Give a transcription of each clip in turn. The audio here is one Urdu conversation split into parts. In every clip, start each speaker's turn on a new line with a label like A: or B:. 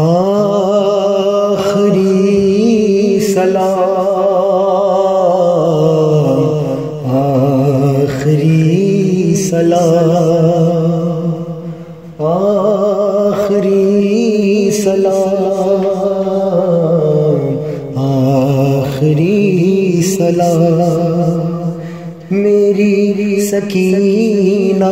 A: آخری سلام آخری سلام آخری سلام آخری سلام۔ میری سکینہ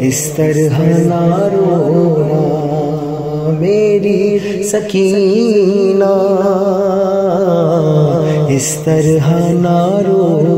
A: اس طرح نہ رو میری سکینہ اس طرح نارو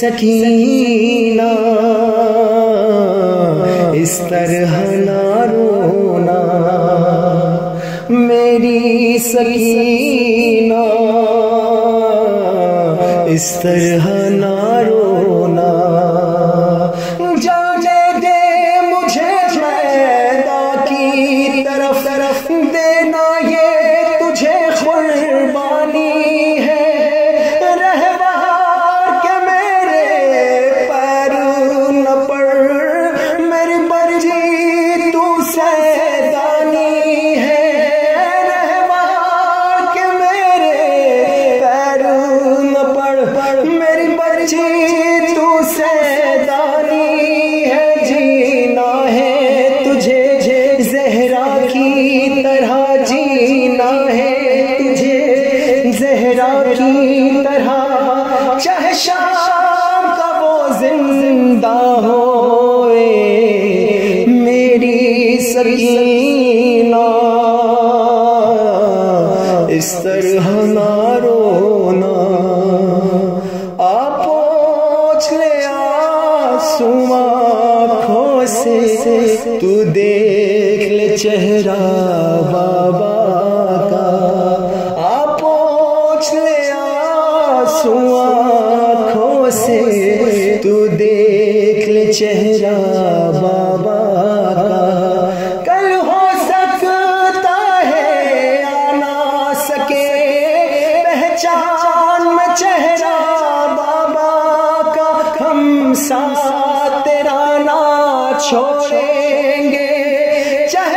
A: سکینہ اس طرح نہ رونا۔ میری سکینہ اس طرح نہ رونا۔ زندہ ہوئے میری سکینہ۔ اس طرح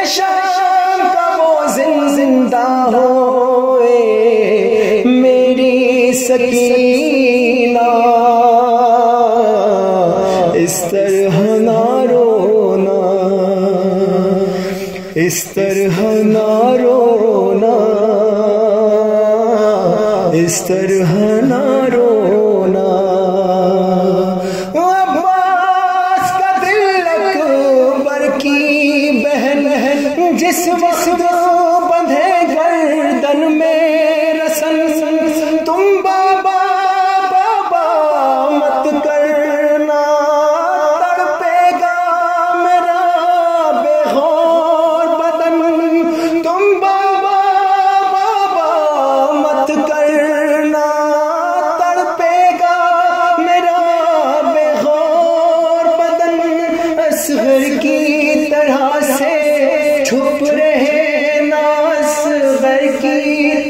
A: شام کا وہ زندہ ہوئے، میری سکینہ۔ اس طرح نہ رونا، اس طرح نہ رونا۔ اس طرح نہ رونا۔ disse, disse, disse.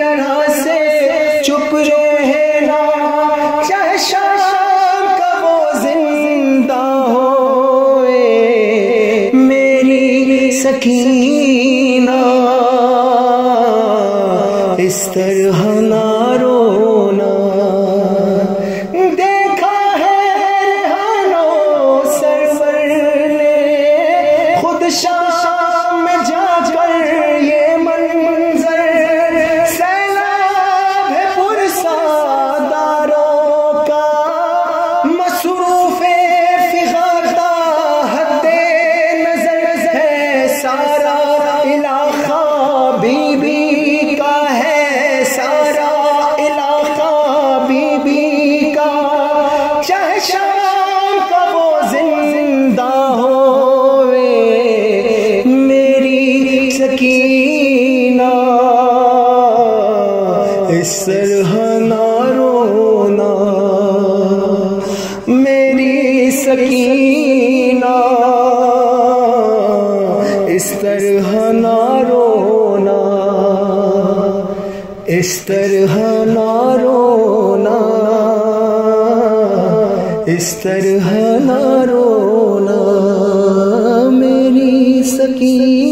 A: طرح سے چپ رہنا چاہے شام کا وہ زندہ ہوئے؟ میری سکینہ۔ اس طرح نہ رونا۔ دیکھا ہے سرور نے۔ خود شاہ اس طرح نہ رونا اس طرح نہ رونا میری سکی